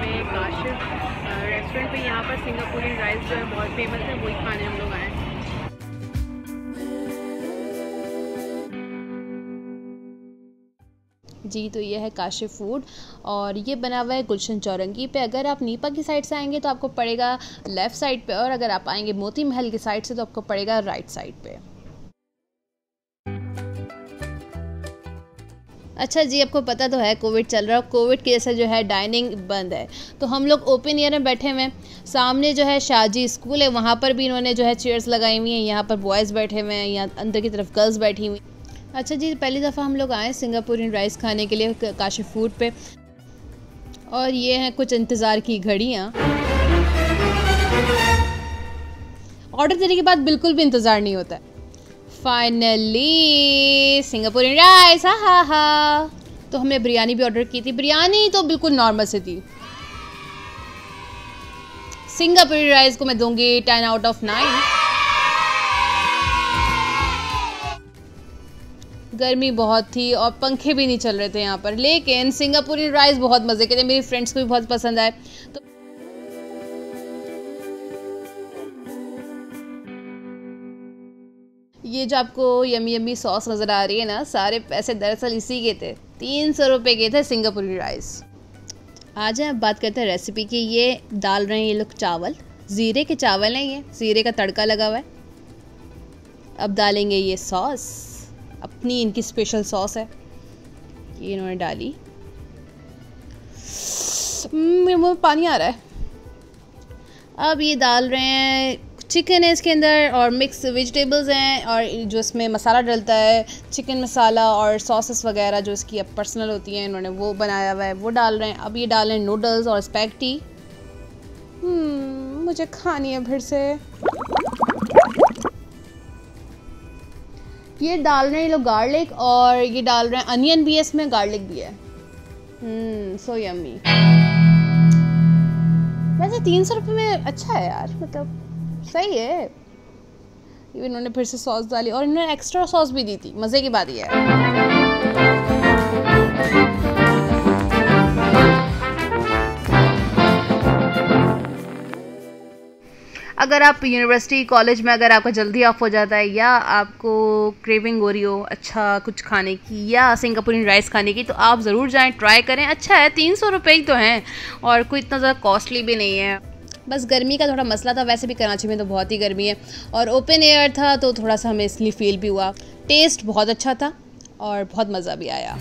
में काशिफ रेस्टोरेंट पे। यहाँ पर सिंगापुरी राइस जो है बहुत फ़ेमस है, वही खाने हम लोग आए हैं। जी तो ये है काशिफ फ़ूड और ये बना हुआ है गुलशन चौरंगी पे। अगर आप नीपा की साइड से आएँगे तो आपको पड़ेगा लेफ़्ट साइड पे और अगर आप आएँगे मोती महल की साइड से तो आपको पड़ेगा राइट साइड पे। अच्छा जी, आपको पता तो है कोविड चल रहा है कोविड की वजह से जो है डाइनिंग बंद है। तो हम लोग ओपन एयर में बैठे हुए हैं। सामने जो है शाहजी स्कूल है, वहाँ पर भी इन्होंने जो है चेयर्स लगाई हुई हैं। यहाँ पर बॉयज़ बैठे हुए हैं, यहाँ अंदर की तरफ़ गर्ल्स बैठी हुई अच्छा जी, पहली दफ़ा हम लोग आए सिंगापुरियन राइस खाने के लिए काशी फ़ूड पे। और ये हैं कुछ इंतज़ार की घड़ियाँ। ऑर्डर देने के बाद बिल्कुल भी इंतज़ार नहीं होता फाइनली सिंगापुरियन राइस, हा हा हा। तो हमने बिरयानी भी ऑर्डर की थी। बिरयानी तो बिल्कुल नॉर्मल से थी। सिंगापुरी राइस को मैं दूँगी टेन आउट ऑफ़ नाइन। गर्मी बहुत थी और पंखे भी नहीं चल रहे थे यहाँ पर। लेकिन सिंगापुरी राइस बहुत मज़े के थे, मेरी फ्रेंड्स को भी बहुत पसंद आए। तो ये जो आपको यमी यमी सॉस नज़र आ रही है ना, सारे पैसे दरअसल इसी के थे। तीन सौ रुपये के थे सिंगापुरी राइस आज हम बात करते हैं रेसिपी की, ये डाल रहे हैं ये लोग चावल। ज़ीरे के चावल हैं ये, ज़ीरे का तड़का लगा हुआ है। अब डालेंगे ये सॉस अपनी इनकी स्पेशल सॉस है। ये इन्होंने डाली। हम्म, मेरे मुँह में पानी आ रहा है। अब ये डाल रहे हैं। चिकन है इसके अंदर और मिक्स वेजिटेबल्स हैं और जो इसमें मसाला डलता है चिकन मसाला और सॉसेस वगैरह जो इसकी अब पर्सनल होती हैं इन्होंने वो बनाया हुआ है वो डाल रहे हैं। अब ये डाल रहे हैं नूडल्स और स्पैगटी हम्म, मुझे खानी है फिर से। ये डाल रहे हैं ये लोग गार्लिक और ये डाल रहे हैं अनियन भी है, इसमें गार्लिक भी है। सो यम्मी वैसे तीन सौ रुपये में अच्छा है यार मतलब सही है। इन्होंने फिर से सॉस डाली और इन्होंने एक्स्ट्रा सॉस भी दी थी, मज़े की बात ही है। अगर आप यूनिवर्सिटी कॉलेज में अगर आपका जल्दी ऑफ़ हो जाता है या आपको क्रेविंग हो रही हो अच्छा कुछ खाने की या सिंगापुरी राइस खाने की तो आप ज़रूर जाएँ ट्राई करें। अच्छा है, तीन सौ रुपये ही तो हैं और कोई इतना ज़्यादा कॉस्टली भी नहीं है। बस गर्मी का थोड़ा मसला था, वैसे भी कराची में तो बहुत ही गर्मी है। और ओपन एयर था तो थोड़ा सा हमें इसलिए फील भी हुआ। टेस्ट बहुत अच्छा था और बहुत मज़ा भी आया।